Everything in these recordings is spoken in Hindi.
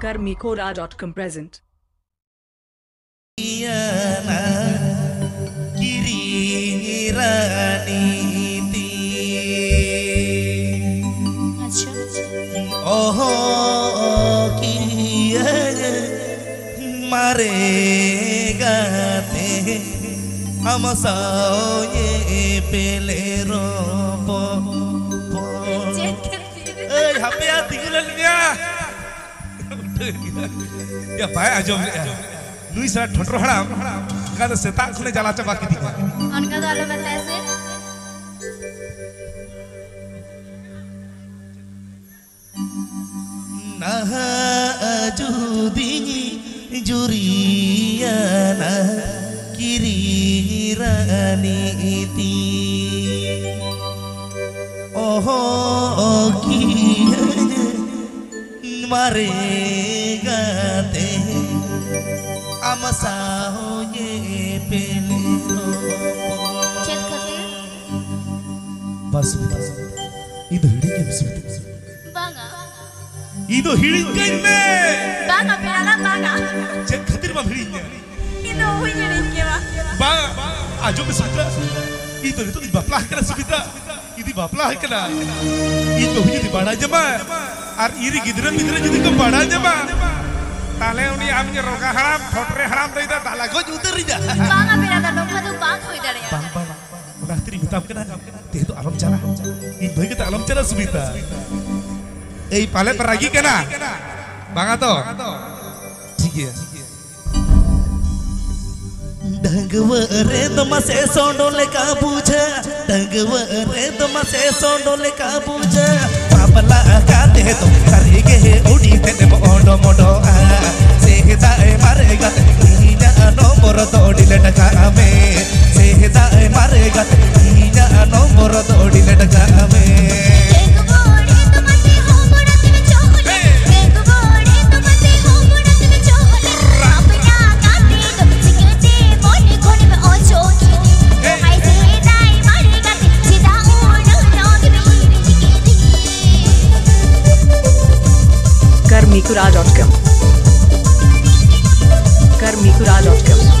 Karmikora.com present. Iyana kiringiraniti अच्छा Oho kiya maregate amasaoye pelero po check करती है Eh, HP ya baik aja ya. Nui sa ठोटरो हड़ाम kada setak khune jala chaba ki dik. उनका तो अलग बता ऐसे Nah ajudi juriana kirirani iti. Oh kianya mare Itu hujan di mana aja, Pak? Ar iri gitu kan? Jadi ke mana aja, Pak? তাহলে উনি আমি রোগা হারাম ফটরে হারাম দইতা তালা গজ উতরি যা बांगा पेला तो लोग तो बांग हो इधर bang bang udah tiri hitam kena teh itu alam cara ini baik kita alam cara subita eh palet peragi kena bang ato ठीक है डगवरे तुमसे सोंडोले का पूछा डगवरे तुमसे सोंडोले का पूछा पापला काते तो करेगे उड़ी तेने Karmikora.com. Karmikora.com.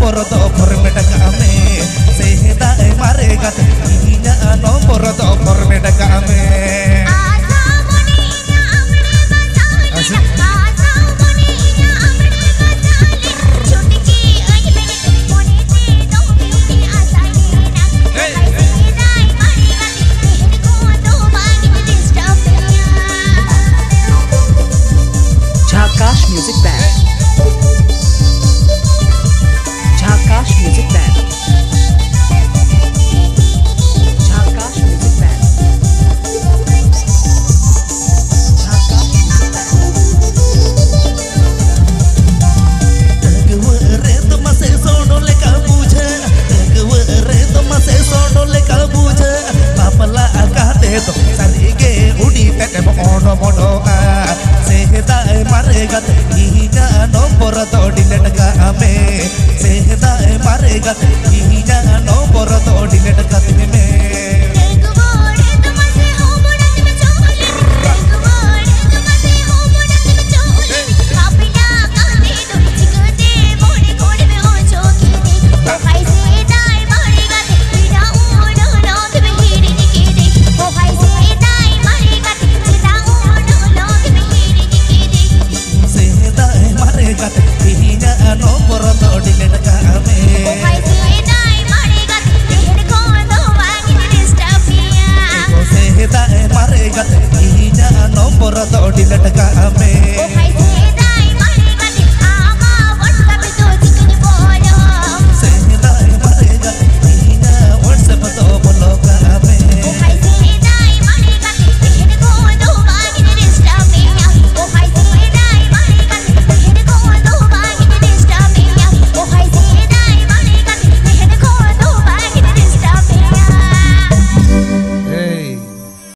পর मोरा दौड़ी लटका हमें सेहदा मारेगा